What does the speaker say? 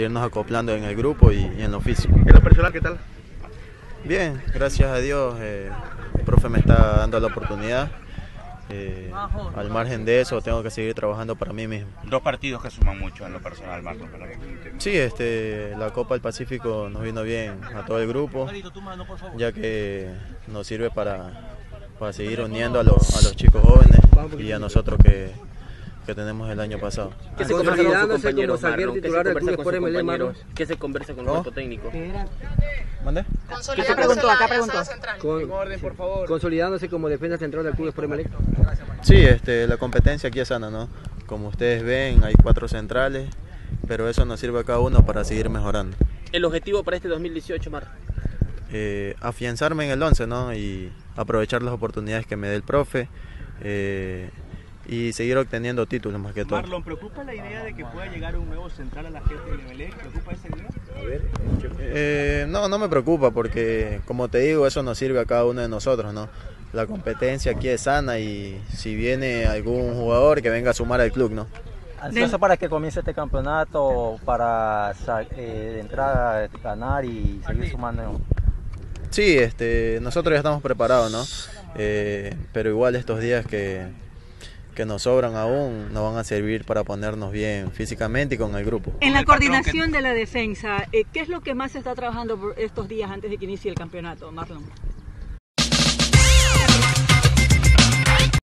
seguirnos acoplando en el grupo y, y en lo físico. ¿En lo personal qué tal? Bien, gracias a Dios, eh, el profe me está dando la oportunidad. Eh, al margen de eso, tengo que seguir trabajando para mí mismo. Dos partidos que suman mucho en lo personal, Marlon. para que- Sí, este, la Copa del Pacífico nos vino bien a todo el grupo, ya que nos sirve para, para seguir uniendo a los, a los chicos jóvenes y a nosotros que, que tenemos el año pasado. ¿Qué se conversa con sus Consolidándose como compañeros, zaguero Marlon? ¿Qué se titular del conversa Club con sus compañeros? ¿Qué se conversa con el cuerpo técnico? ¿Mande? Acá preguntó, acá preguntó. Con- consolidándose como defensa central del Club Sport MLE. Sí, este, la competencia aquí es sana, ¿no? Como ustedes ven, hay cuatro centrales, pero eso nos sirve a cada uno para seguir mejorando. El objetivo para este 2018, Marlon. Eh, afianzarme en el 11, ¿no? Y aprovechar las oportunidades que me dé el profe eh, y seguir obteniendo títulos más que todo. Marlon, ¿preocupa la idea de que pueda llegar un nuevo central a la gente del Emelec? ¿Preocupa esa idea? Eh, no, no me preocupa porque, como te digo, eso nos sirve a cada uno de nosotros, ¿no? La competencia aquí es sana y si viene algún jugador que venga a sumar al club, ¿no? Ansioso para que comience este campeonato, para eh, de entrada ganar y seguir sumando. Sí, este, nosotros ya estamos preparados, ¿no? Eh, pero igual estos días que, que nos sobran aún nos van a servir para ponernos bien físicamente y con el grupo. En la coordinación de la defensa, eh, ¿qué es lo que más se está trabajando por estos días antes de que inicie el campeonato, Marlon?